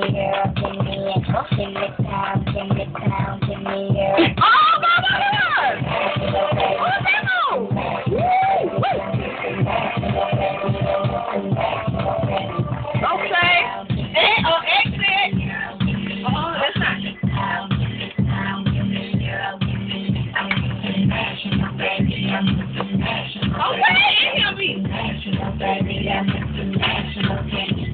me your, give me your, give me time, give me time, give me your. Oh! Oh! Okay. Eh, oh, exit. International baby, I'm international.